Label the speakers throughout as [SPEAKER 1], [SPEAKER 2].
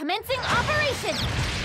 [SPEAKER 1] Commencing operation!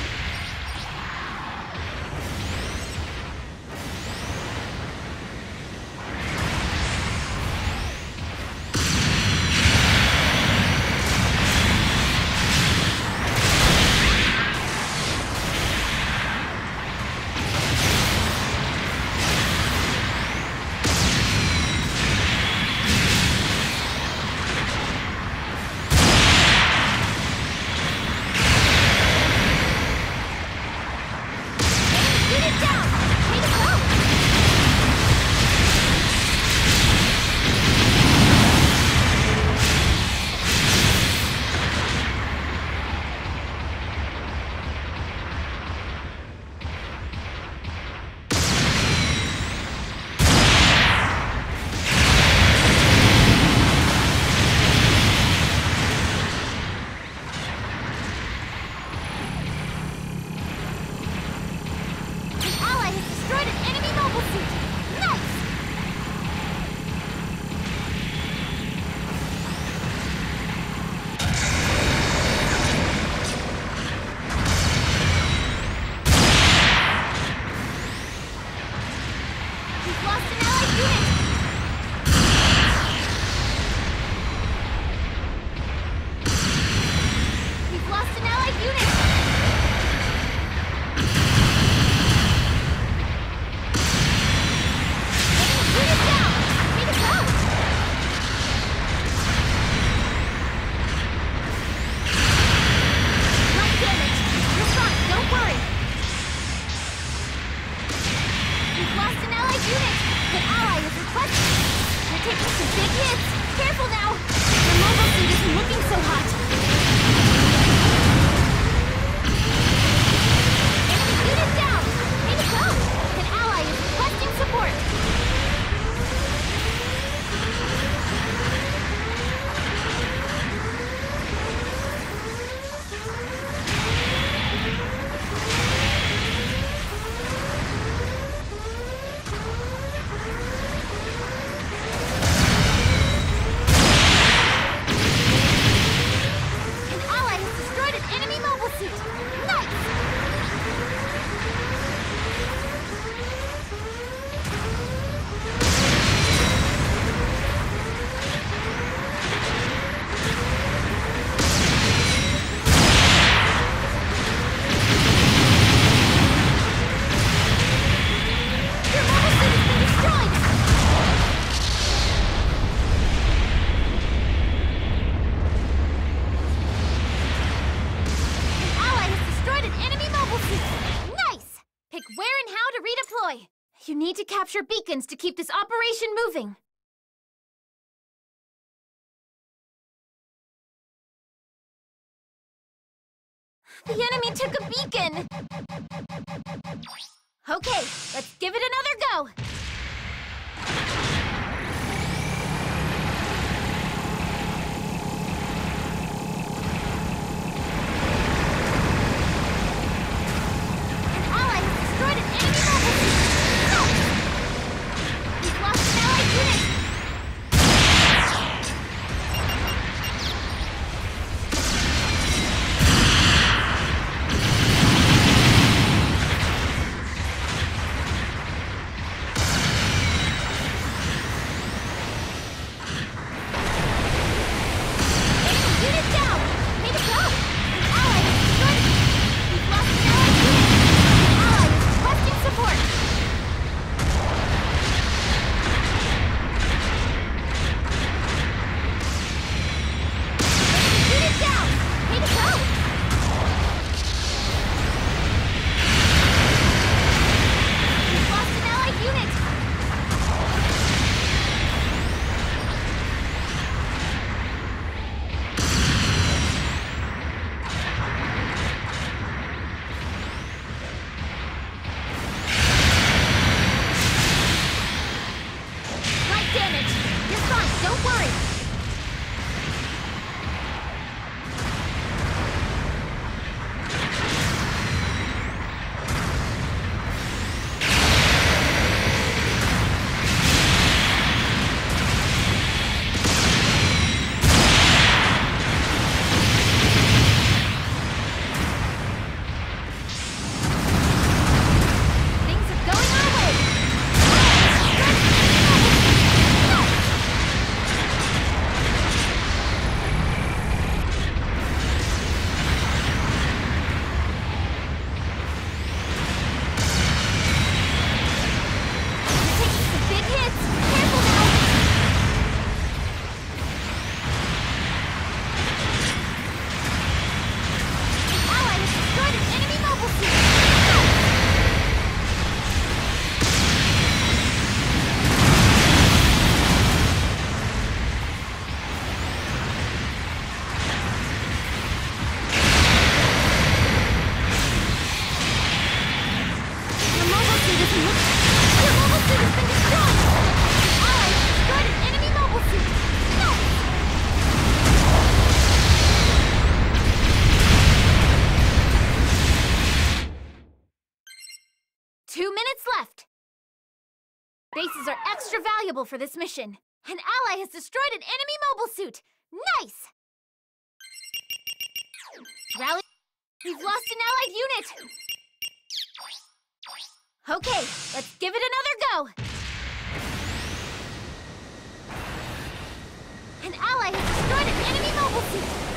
[SPEAKER 1] capture beacons to keep this operation moving. The enemy took a beacon! Okay, let's give it another go! Two minutes left! Bases are extra valuable for this mission. An ally has destroyed an enemy mobile suit! Nice! Rally... We've lost an allied unit! Okay, let's give it another go! An ally has destroyed an enemy mobile suit!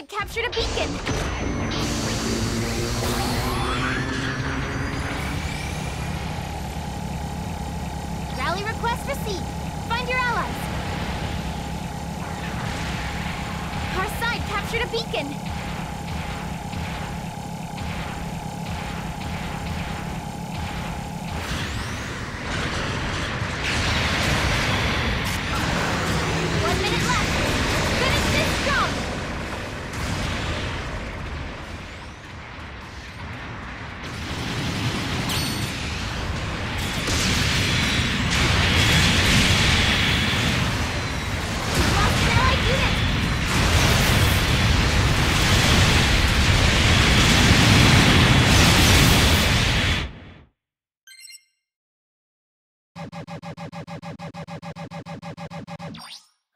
[SPEAKER 1] Side captured a beacon! Rally request received. Find your allies. Our side captured a beacon.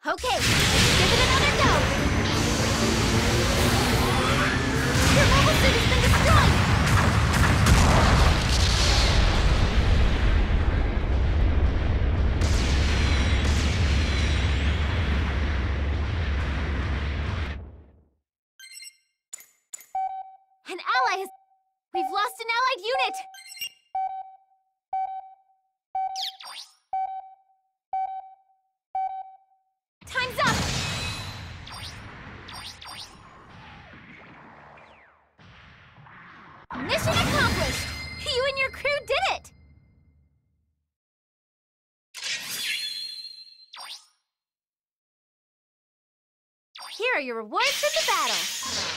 [SPEAKER 1] Okay, let's give it another go. Your mobile suit has been destroyed. An ally has... We've lost an allied unit! Mission accomplished! You and your crew did it! Here are your rewards from the battle.